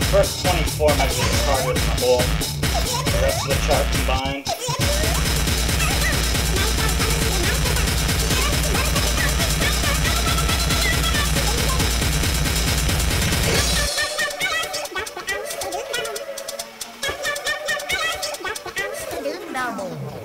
the first 24 might be the hardest pull. The rest of the chart combined. Double.